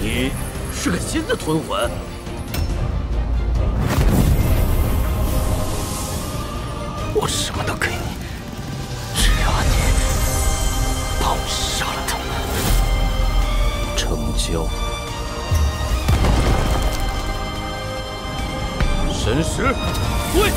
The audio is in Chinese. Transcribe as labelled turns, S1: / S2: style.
S1: 你是个新的吞魂。我什么都给你，只要你。帮我杀了他们。成交。神石，喂。